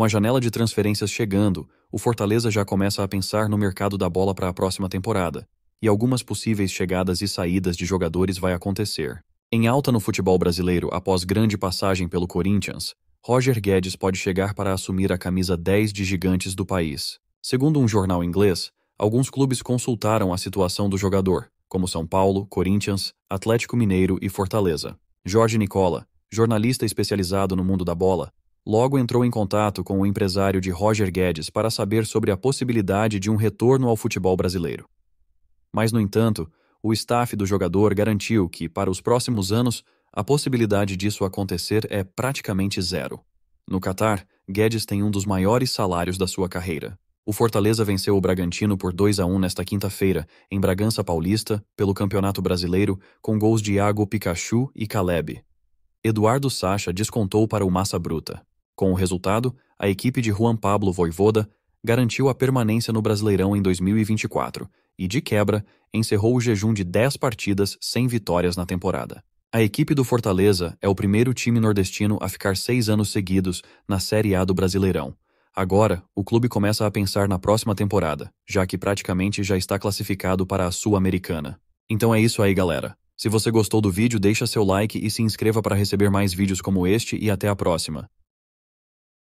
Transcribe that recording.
Com a janela de transferências chegando, o Fortaleza já começa a pensar no mercado da bola para a próxima temporada, e algumas possíveis chegadas e saídas de jogadores vai acontecer. Em alta no futebol brasileiro após grande passagem pelo Corinthians, Roger Guedes pode chegar para assumir a camisa 10 de gigantes do país. Segundo um jornal inglês, alguns clubes consultaram a situação do jogador, como São Paulo, Corinthians, Atlético Mineiro e Fortaleza. Jorge Nicola, jornalista especializado no mundo da bola, logo entrou em contato com o empresário de Roger Guedes para saber sobre a possibilidade de um retorno ao futebol brasileiro. Mas, no entanto, o staff do jogador garantiu que, para os próximos anos, a possibilidade disso acontecer é praticamente zero. No Catar, Guedes tem um dos maiores salários da sua carreira. O Fortaleza venceu o Bragantino por 2 a 1 nesta quinta-feira, em Bragança Paulista, pelo Campeonato Brasileiro, com gols de Iago Pikachu e Caleb. Eduardo Sacha descontou para o Massa Bruta. Com o resultado, a equipe de Juan Pablo Voivoda garantiu a permanência no Brasileirão em 2024 e, de quebra, encerrou o jejum de 10 partidas sem vitórias na temporada. A equipe do Fortaleza é o primeiro time nordestino a ficar seis anos seguidos na Série A do Brasileirão. Agora, o clube começa a pensar na próxima temporada, já que praticamente já está classificado para a Sul-Americana. Então é isso aí, galera. Se você gostou do vídeo, deixa seu like e se inscreva para receber mais vídeos como este e até a próxima.